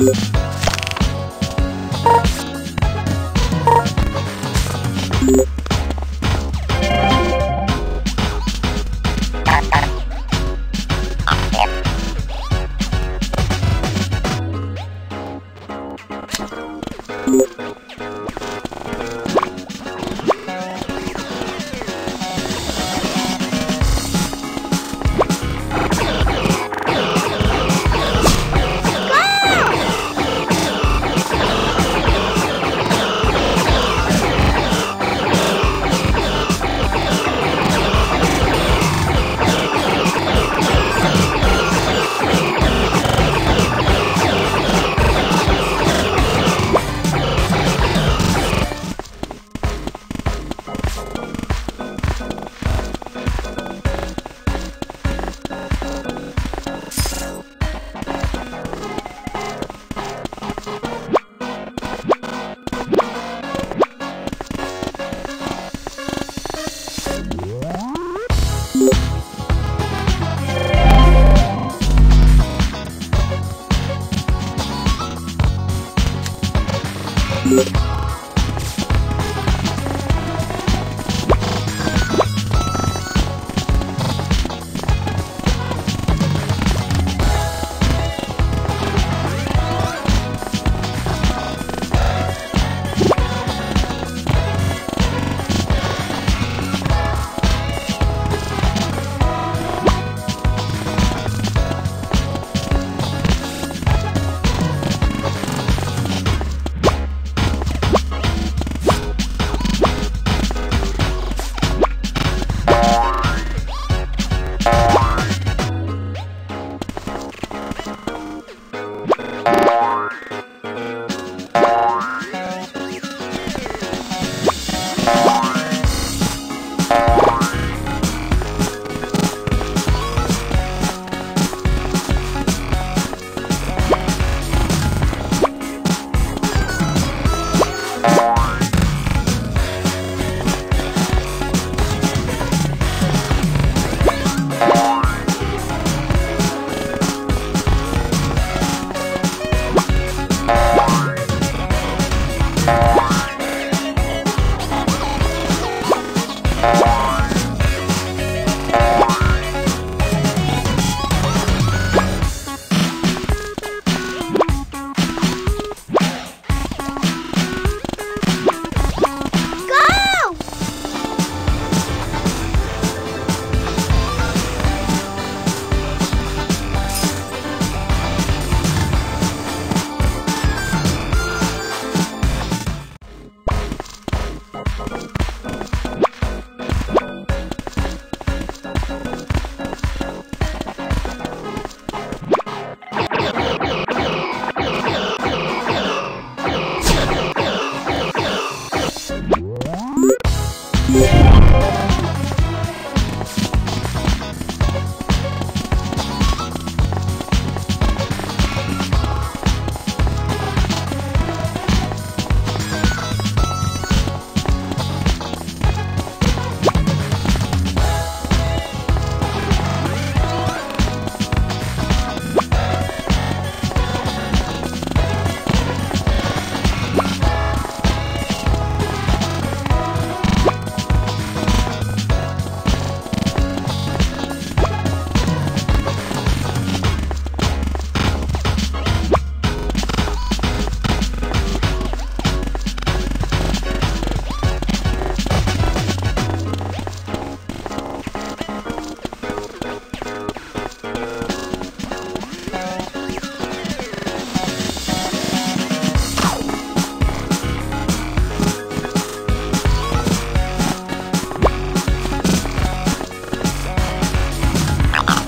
you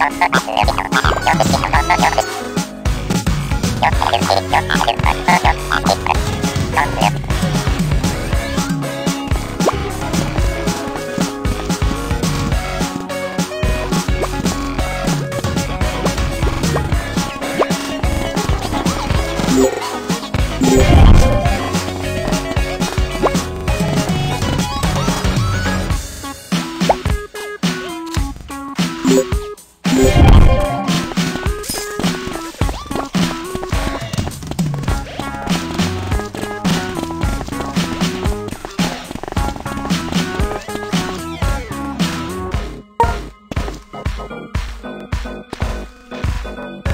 Thank you. Thank you.